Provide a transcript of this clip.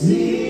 Sim.